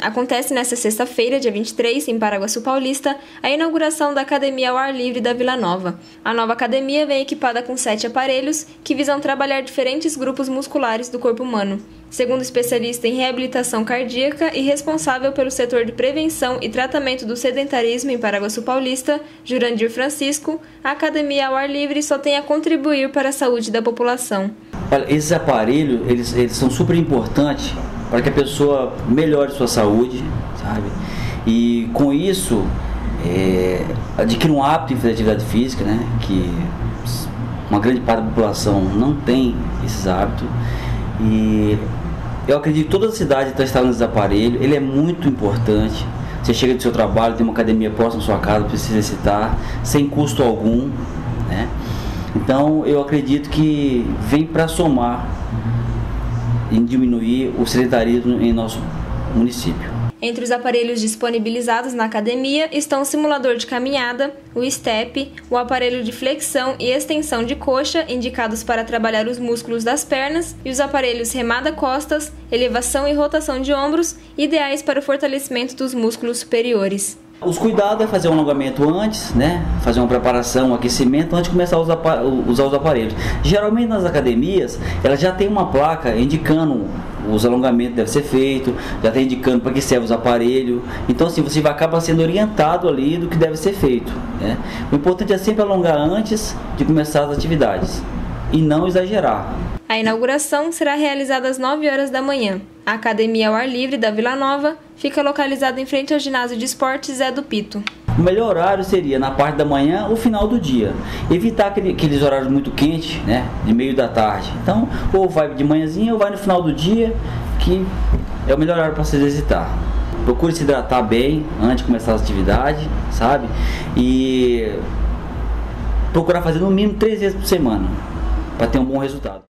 Acontece nesta sexta-feira, dia 23, em Paraguaçu Paulista, a inauguração da Academia ao Ar Livre da Vila Nova. A nova academia vem equipada com sete aparelhos que visam trabalhar diferentes grupos musculares do corpo humano. Segundo especialista em reabilitação cardíaca e responsável pelo setor de prevenção e tratamento do sedentarismo em Paraguaçu Paulista, Jurandir Francisco, a academia ao ar livre só tem a contribuir para a saúde da população. Esses aparelhos, eles, eles são super importantes para que a pessoa melhore sua saúde, sabe? E com isso, é, adquira um hábito de atividade física, né? Que uma grande parte da população não tem esses hábitos. E eu acredito que toda a cidade está instalando esse aparelho, ele é muito importante. Você chega do seu trabalho, tem uma academia próxima à sua casa, precisa exercitar, sem custo algum, né? Então eu acredito que vem para somar em diminuir o sedentarismo em nosso município. Entre os aparelhos disponibilizados na academia estão o simulador de caminhada, o STEP, o aparelho de flexão e extensão de coxa, indicados para trabalhar os músculos das pernas, e os aparelhos remada costas, elevação e rotação de ombros, ideais para o fortalecimento dos músculos superiores. Os cuidados é fazer um alongamento antes, né? Fazer uma preparação, um aquecimento antes de começar a usar, usar os aparelhos. Geralmente nas academias, ela já tem uma placa indicando os alongamentos devem ser feitos, já tem indicando para que serve os aparelhos. Então assim, você vai acabar sendo orientado ali do que deve ser feito. Né? O importante é sempre alongar antes de começar as atividades e não exagerar. A inauguração será realizada às 9 horas da manhã. A Academia ao Ar Livre da Vila Nova fica localizada em frente ao ginásio de esportes Zé do Pito. O melhor horário seria na parte da manhã ou final do dia. Evitar aquele, aqueles horários muito quentes, né? De meio da tarde. Então, ou vai de manhãzinha ou vai no final do dia, que é o melhor horário para se exercitar. Procure se hidratar bem antes de começar as atividades, sabe? E procurar fazer no mínimo três vezes por semana para ter um bom resultado.